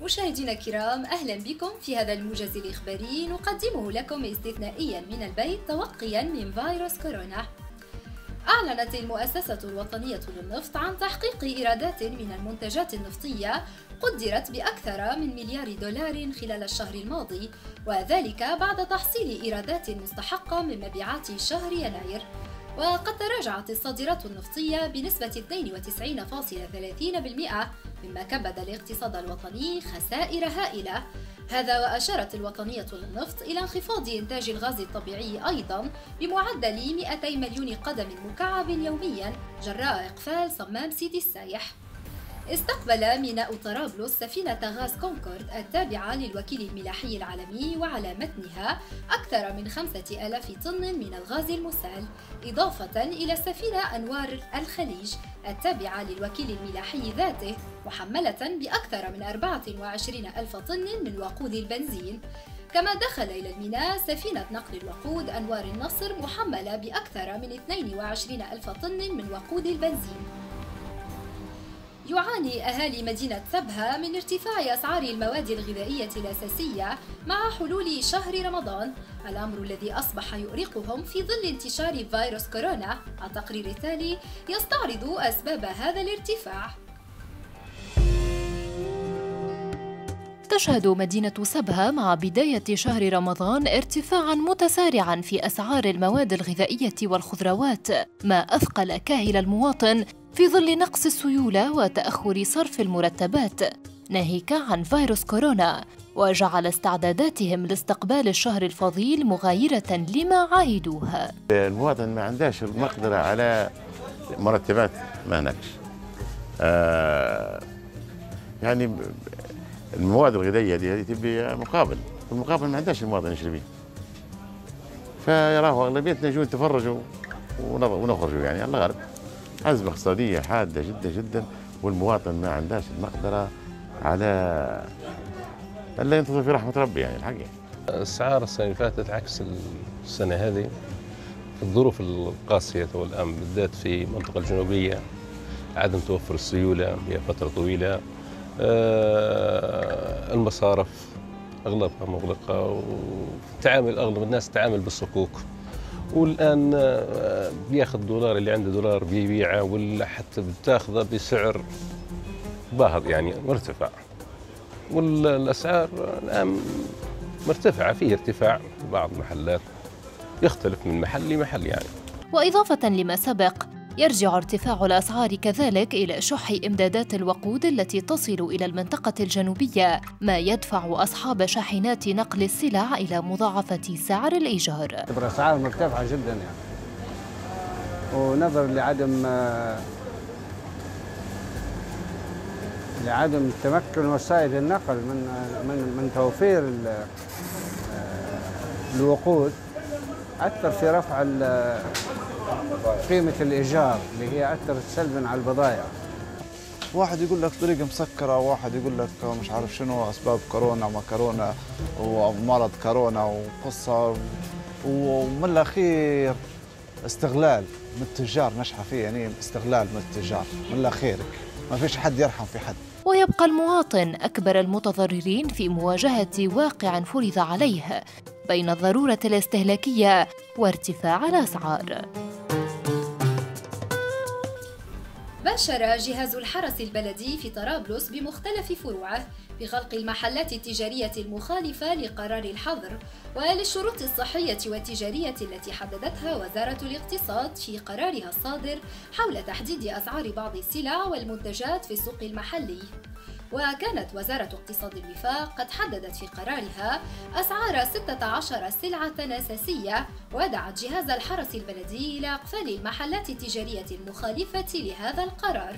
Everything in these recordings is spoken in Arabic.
مشاهدينا الكرام أهلا بكم في هذا الموجز الإخباري. نقدمه لكم استثنائيا من البيت توقيا من فيروس كورونا. أعلنت المؤسسة الوطنية للنفط عن تحقيق إيرادات من المنتجات النفطية. قدرت بأكثر من مليار دولار خلال الشهر الماضي وذلك بعد تحصيل إيرادات مستحقة من مبيعات شهر يناير. وقد تراجعت الصادرات النفطية بنسبة 92.30% مما كبد الاقتصاد الوطني خسائر هائلة. هذا وأشارت الوطنية للنفط إلى انخفاض إنتاج الغاز الطبيعي أيضا بمعدل 200 مليون قدم مكعب يوميا جراء إقفال صمام سيدي السايح. استقبل ميناء طرابلس سفينة غاز كونكورد التابعة للوكيل الملاحي العالمي وعلى متنها أكثر من خمسة ألاف طن من الغاز المسال إضافة إلى السفينة أنوار الخليج التابعة للوكيل الملاحي ذاته محملة بأكثر من 24 ألف طن من وقود البنزين. كما دخل إلى الميناء سفينة نقل الوقود أنوار النصر محملة بأكثر من 22 ألف طن من وقود البنزين. يعاني أهالي مدينة سبها من ارتفاع أسعار المواد الغذائية الأساسية مع حلول شهر رمضان. الأمر الذي أصبح يؤرقهم في ظل انتشار فيروس كورونا التقرير التالي يستعرض أسباب هذا الارتفاع. تشهد مدينة سبها مع بداية شهر رمضان ارتفاعا متسارعا في أسعار المواد الغذائية والخضروات ما أثقل كاهل المواطن في ظل نقص السيولة وتأخر صرف المرتبات. ناهيك عن فيروس كورونا وجعل استعداداتهم لاستقبال الشهر الفضيل مغايرة لما عاهدوه المواطن ما عندهاش المقدرة على مرتبات ما هناكش آه يعني المواد الغذائية هذه تبي مقابل. المقابل ما عندهاش المواطن يشري فيراه أغلبيتنا يجون يتفرجوا ونخرجوا يعني الله غالب أزمة اقتصادية حادة جدا جدا والمواطن ما عندهاش المقدرة على الا ينتظر في رحمة ربي يعني الحقيقة الأسعار السنة اللي فاتت عكس السنة هذه. الظروف القاسية والآن بالذات في المنطقة الجنوبية عدم توفر السيولة فترة طويلة. المصارف أغلبها مغلقة وتعامل أغلب الناس تعامل بالصكوك. والآن آه، بياخذ دولار اللي عنده دولار بيبيعه ولا حتى بتاخذه بسعر باهظ يعني مرتفع. والأسعار الآن مرتفعة فيه ارتفاع في بعض المحلات. يختلف من محل لمحل يعني. وإضافة لما سبق يرجع ارتفاع الأسعار كذلك إلى شح إمدادات الوقود التي تصل إلى المنطقة الجنوبية ما يدفع أصحاب شاحنات نقل السلع إلى مضاعفة سعر الإيجار. الأسعار مرتفعة جدا يعني. ونظرا لعدم لعدم تمكن وسائل النقل من من من توفير الوقود أثر في رفع قيمة الإيجار اللي هي أثرت سلبا على البضائع واحد يقول لك طريق مسكرة واحد يقول لك مش عارف شنو أسباب كورونا وما كورونا ومرض كورونا وقصة ومن الأخير استغلال من التجار نشحى فيه يعني استغلال من التجار من الأخير ما فيش حد يرحم في حد. ويبقى المواطن أكبر المتضررين في مواجهة واقع فرض عليه بين الضرورة الاستهلاكية وارتفاع الأسعار. باشر جهاز الحرس البلدي في طرابلس بمختلف فروعه بغلق المحلات التجارية المخالفة لقرار الحظر وللشروط الصحية والتجارية التي حددتها وزارة الاقتصاد في قرارها الصادر حول تحديد أسعار بعض السلع والمنتجات في السوق المحلي. وكانت وزارة اقتصاد الوفاق قد حددت في قرارها أسعار 16 سلعة أساسية ودعت جهاز الحرس البلدي إلى إقفال المحلات التجارية المخالفة لهذا القرار.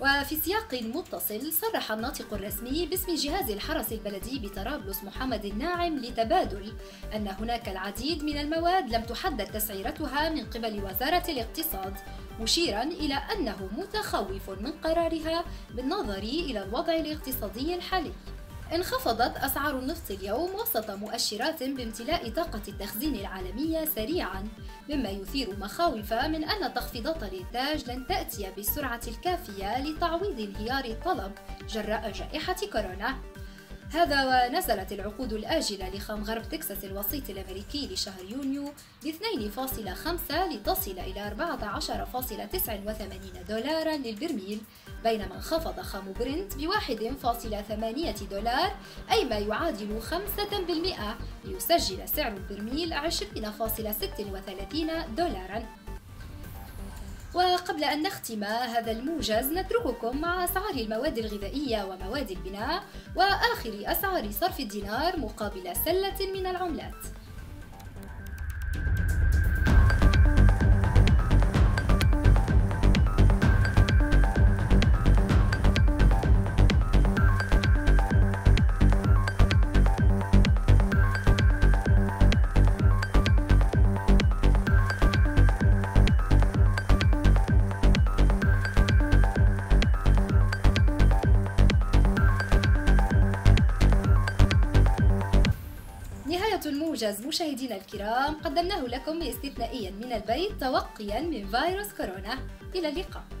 وفي سياق متصل صرح الناطق الرسمي باسم جهاز الحرس البلدي بطرابلس محمد الناعم لتبادل أن هناك العديد من المواد لم تحدد تسعيرتها من قبل وزارة الاقتصاد مشيرا إلى أنه متخوف من قرارها بالنظر إلى الوضع الاقتصادي الحالي. انخفضت أسعار النفط اليوم وسط مؤشرات بامتلاء طاقة التخزين العالمية سريعا مما يثير مخاوف من أن تخفيضات الإنتاج لن تأتي بالسرعة الكافية لتعويض انهيار الطلب جراء جائحة كورونا. هذا ونزلت العقود الآجلة لخام غرب تكساس الوسيط الأمريكي لشهر يونيو ب 2.5 لتصل إلى 14.89 دولارا للبرميل بينما انخفض خام برنت ب 1.8 دولار أي ما يعادل 5% ليسجل سعر البرميل 20.36 دولارا. وقبل أن نختم هذا الموجز نترككم مع أسعار المواد الغذائية ومواد البناء وآخر أسعار صرف الدينار مقابل سلة من العملات. الموجز مشاهدينا الكرام قدمناه لكم استثنائيا من البيت توقيا من فيروس كورونا. إلى اللقاء.